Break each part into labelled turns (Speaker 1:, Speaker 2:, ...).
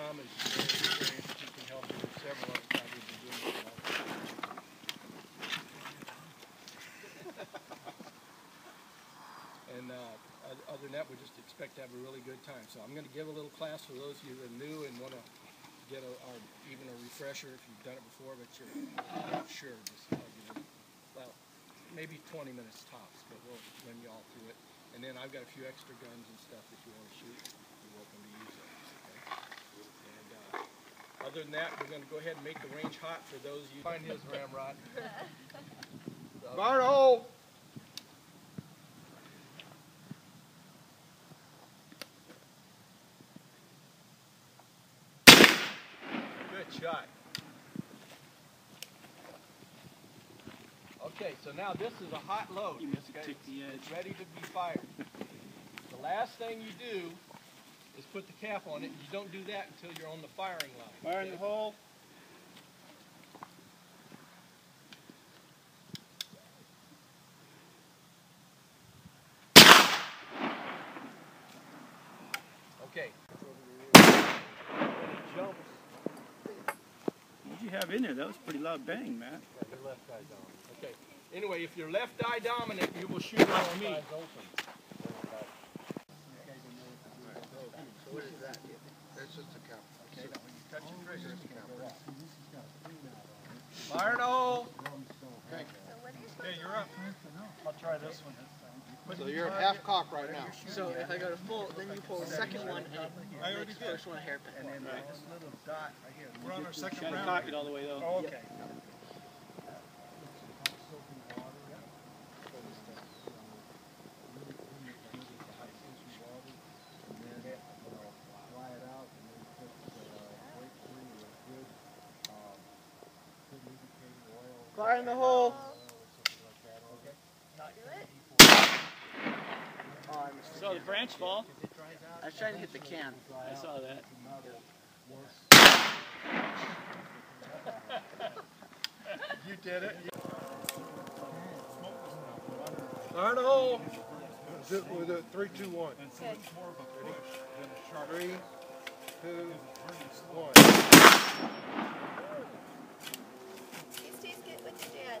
Speaker 1: Tom is very experienced, he can help you with several other things we've been doing. time. And, uh, other than that, we just expect to have a really good time. So I'm gonna give a little class for those of you that are new and wanna get a, or even a refresher if you've done it before, but you're not sure, just, I'll give you, well, maybe twenty minutes tops, but we'll run you all through it. And then I've got a few extra guns and stuff if you wanna shoot, you're welcome to use those, okay? And, uh, other than that, we're gonna go ahead and make the range hot for those of you. Find his ramrod. Fire in hole! Good shot. Okay, so now this is a hot load. This guy, it's ready to be fired. The last thing you do is put the cap on it. You don't do that until you're on the firing line.
Speaker 2: Fire in the hole.
Speaker 1: Okay. Jumps.
Speaker 2: What'd you have in there? That was a pretty loud bang, Matt.
Speaker 1: Yeah, your left eye dominant. Okay. Anyway, if you're left eye dominant, you will shoot on me.
Speaker 3: What is that? That's just a cap.
Speaker 1: Okay, now when you touch the trigger, it's gonna Fire in the hole. Okay, you're up.
Speaker 2: I'll try this one.
Speaker 3: So you're at half cock right now.
Speaker 4: So if I go to full, then you pull the second one and
Speaker 1: I
Speaker 4: it
Speaker 1: already
Speaker 4: the
Speaker 1: did.
Speaker 4: first one a hairpin.
Speaker 1: And then uh, this little dot right here. We're on our second
Speaker 2: Gotta
Speaker 1: round.
Speaker 2: cock it all the way though.
Speaker 1: Oh, okay.
Speaker 4: Fire in the hole. I missed
Speaker 2: Saw the branch fall.
Speaker 4: I was trying to hit the can.
Speaker 2: I saw that.
Speaker 1: You did it. Fire in the hole.
Speaker 3: Is it, was it three, two, one? Three, two, one.
Speaker 5: Hey, Stace, get with your dad.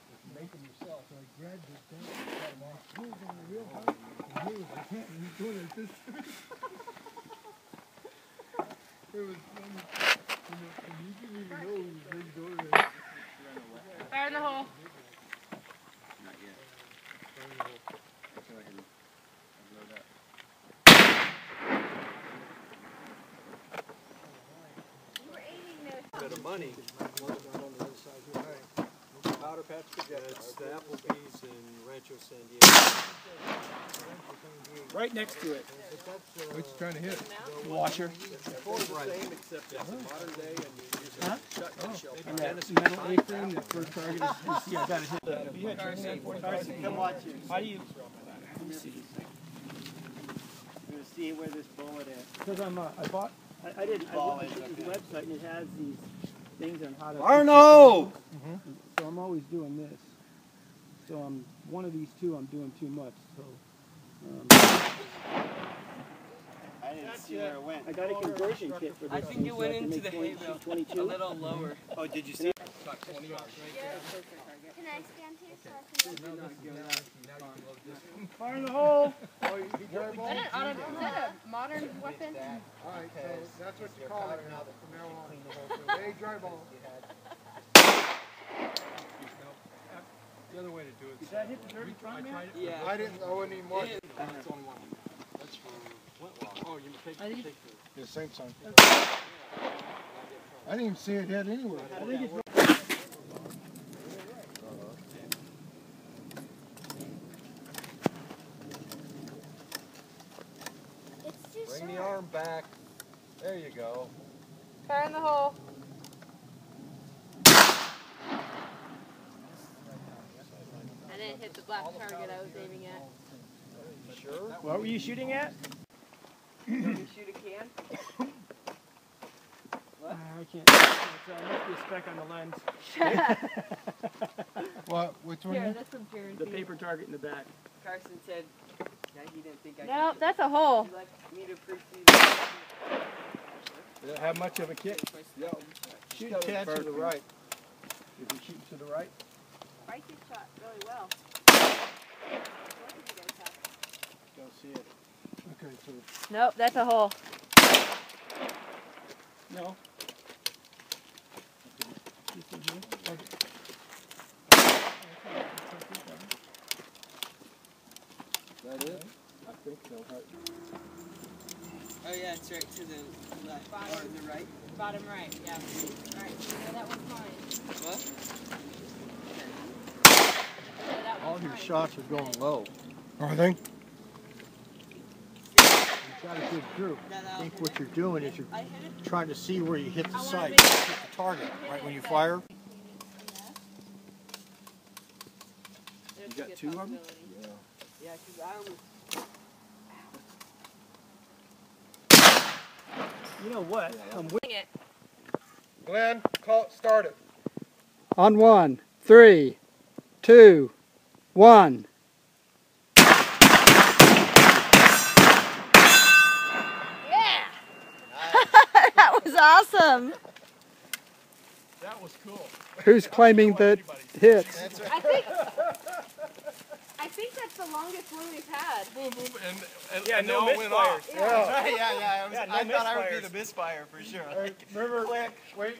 Speaker 1: about them. That will melt. It has to be like bump somebody. Oh.
Speaker 5: Daddy's just started it.
Speaker 1: Thing is, Jay would do it.
Speaker 3: Yeah.
Speaker 1: Making yourself.
Speaker 5: Fire in the hole. You were aiming there.
Speaker 1: Bit of money. Powder patch projectile. It's the Applebee's in Rancho San Diego.
Speaker 2: Right next to it.
Speaker 3: What you trying to hit?
Speaker 2: Washer.
Speaker 1: It's the same except it's modern day and you use a
Speaker 2: Huh?
Speaker 1: shell.
Speaker 2: And that metal apron, the first target is, is yeah, gotta hit that. Have you had training at 45?
Speaker 4: Come watch it.
Speaker 2: How do you? Let me see.
Speaker 6: I'm gonna see where this bullet is.
Speaker 2: Because I'm, uh, I bought, I, I didn't, I looked at his website and it has these things on how to.
Speaker 1: Arno!
Speaker 2: So I'm always doing this. So I'm, one of these two I'm doing too much, so. Um,
Speaker 6: I didn't see where it went.
Speaker 2: I got a conversion kit for this.
Speaker 4: I think it went
Speaker 2: I can
Speaker 4: into the hay
Speaker 2: 20
Speaker 4: bale. A little lower.
Speaker 6: Oh, did you see?
Speaker 1: About 20 yards right there.
Speaker 5: Can I stand here so I can
Speaker 1: Now you can load this.
Speaker 2: Fire in the hole!
Speaker 5: Is that, an is that a modern weapon?
Speaker 3: Alright, so that's what you call it now, from now on. Hey, dry ball.
Speaker 2: That hit the dirty front, man?
Speaker 4: Yeah.
Speaker 3: I didn't owe any more. Yeah.
Speaker 1: That's on one. That's for Flintlock. Oh, you take, take the...
Speaker 3: Yeah, same time. I didn't even see it hit anywhere.
Speaker 2: I think it's...
Speaker 7: Bring the arm back. There you go.
Speaker 5: Fire in the hole. I didn't hit the black target I was aiming at.
Speaker 7: Sure.
Speaker 2: What were you shooting at?
Speaker 4: You shoot a can?
Speaker 2: Uh, I can't. It's, uh, must be a speck on the lens.
Speaker 3: What, which one?
Speaker 5: Here, this one's guaranteed.
Speaker 2: The paper target in the back.
Speaker 4: Carson said, yeah, he didn't think I
Speaker 5: No,
Speaker 4: could.
Speaker 5: that's a hole.
Speaker 4: Would you like me to proceed?
Speaker 1: Did it have much of a kick?
Speaker 7: Shoot Ted to the right.
Speaker 1: If you shoot to the right,
Speaker 5: Bryce shot really well.
Speaker 7: Go see it.
Speaker 1: okay, so
Speaker 5: Nope, that's a hole.
Speaker 2: No. This one here? Okay.
Speaker 1: that it? I think so.
Speaker 4: Oh yeah, it's right to the left or the right.
Speaker 5: Bottom right, yeah. Alright, so that one's mine.
Speaker 4: What?
Speaker 5: So that
Speaker 7: All
Speaker 5: one's
Speaker 7: your shots are going low.
Speaker 3: I think.
Speaker 7: You got a good group. I think what you're doing is you're
Speaker 4: I hit it,
Speaker 7: trying to see where you hit the
Speaker 5: I
Speaker 7: sight, hit the target, right when you fire.
Speaker 1: You got two of 'em?
Speaker 5: possibility.
Speaker 4: yeah, because I almost.
Speaker 2: You know what? I'm
Speaker 5: Dang it.
Speaker 3: Glenn, call, start it.
Speaker 8: On one, three, two, one.
Speaker 5: Yeah! that was awesome.
Speaker 1: That was cool.
Speaker 8: Who's claiming the hits?
Speaker 5: I think I think that's the longest one we've had.
Speaker 1: Boom, boom, and, and,
Speaker 2: Yeah,
Speaker 1: and
Speaker 2: no
Speaker 1: they all went off.
Speaker 2: misfires.
Speaker 3: Yeah.
Speaker 7: yeah, yeah. I, was,
Speaker 2: Yeah, no
Speaker 7: I thought I would be
Speaker 2: misfires.
Speaker 7: the misfire for sure.
Speaker 3: Hey, remember, wait,